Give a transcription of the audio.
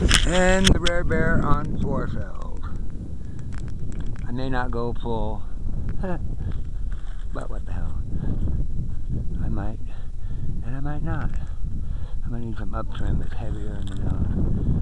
And the rare bear on Floorfeld. I may not go full, but what the hell. I might, and I might not. I'm gonna need some up trim that's heavier in the nose.